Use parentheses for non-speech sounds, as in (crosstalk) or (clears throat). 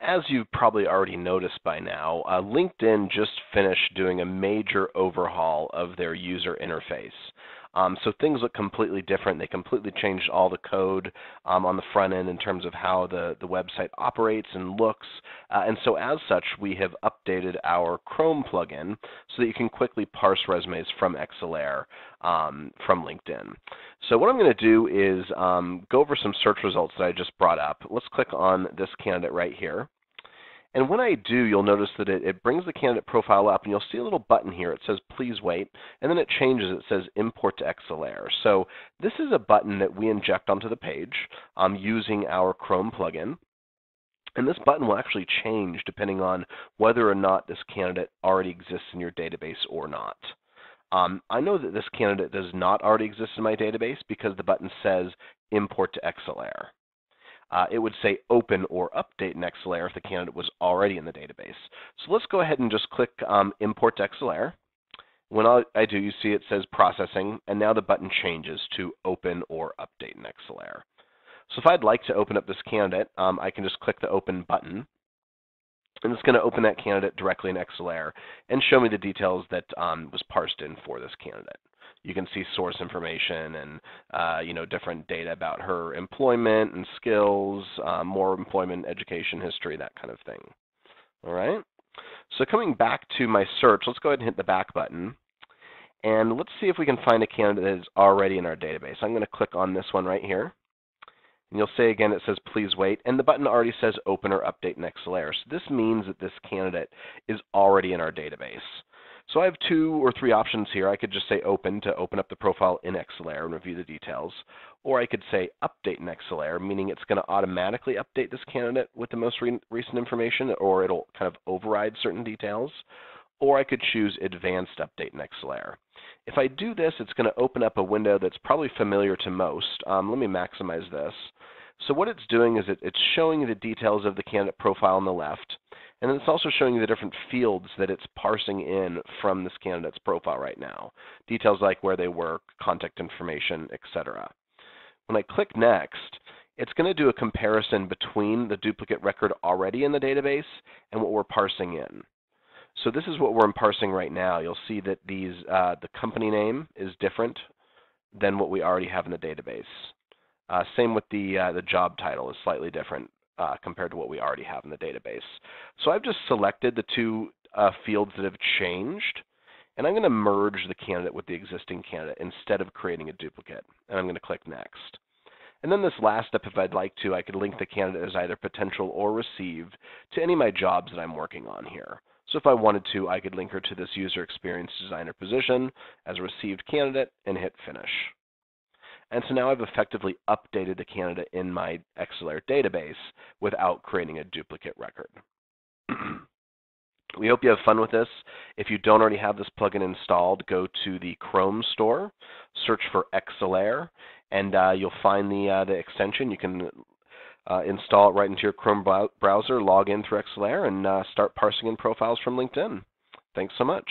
as you've probably already noticed by now, uh, LinkedIn just finished doing a major overhaul of their user interface. Um, so things look completely different. They completely changed all the code um, on the front end in terms of how the, the website operates and looks. Uh, and so as such, we have updated our Chrome plugin so that you can quickly parse resumes from Exelare um, from LinkedIn. So what I'm going to do is um, go over some search results that I just brought up. Let's click on this candidate right here. And when I do, you'll notice that it, it, brings the candidate profile up, and you'll see a little button here. It says, please wait, and then it changes. It says, import to Exelare. So this is a button that we inject onto the page um, using our Chrome plugin. And this button will actually change depending on whether or not this candidate already exists in your database or not. Um, I know that this candidate does not already exist in my database because the button says import to Exelare uh, it would say open or update Exelare if the candidate was already in the database. So let's go ahead and just click um, import Exelare. When I do, you see it says processing, and now the button changes to open or update Exelare. So if I'd like to open up this candidate, um, I can just click the open button, and it's going to open that candidate directly in Exelare and show me the details that um, was parsed in for this candidate you can see source information and uh, you know different data about her employment and skills, uh, more employment, education history, that kind of thing. All right. So coming back to my search, let's go ahead and hit the back button. And let's see if we can find a candidate that is already in our database. I'm going to click on this one right here. And you'll say again, it says please wait, and the button already says open or update Exelare. So this means that this candidate is already in our database. So I have two or three options here. I could just say open to open up the profile in Exelare and review the details. Or I could say update in Exelare, meaning it's going to automatically update this candidate with the most re recent information, or it'll kind of override certain details. Or I could choose advanced update in Exelare. If I do this, it's going to open up a window that's probably familiar to most. Um, let me maximize this. So what it's doing is it, it's showing the details of the candidate profile on the left. And it's also showing you the different fields that it's parsing in from this candidate's profile right now. Details like where they work, contact information, etc. When I click Next, it's going to do a comparison between the duplicate record already in the database and what we're parsing in. So this is what we're parsing right now. You'll see that these uh, the company name is different than what we already have in the database. Uh, same with the uh, the job title is slightly different uh, compared to what we already have in the database. So I've just selected the two uh, fields that have changed, and I'm going to merge the candidate with the existing candidate instead of creating a duplicate. And I'm going to click Next. And then this last step, if I'd like to, I could link the candidate as either potential or received to any of my jobs that I'm working on here. So if I wanted to, I could link her to this user experience designer position as a received candidate and hit finish. And so now I've effectively updated the candidate in my Exelare database without creating a duplicate record. (clears throat) we hope you have fun with this. If you don't already have this plugin installed, go to the Chrome store, search for Exelare, and uh, you'll find the, uh, the extension. You can uh, install it right into your Chrome browser, log in through Exelare, and uh, start parsing in profiles from LinkedIn. Thanks so much.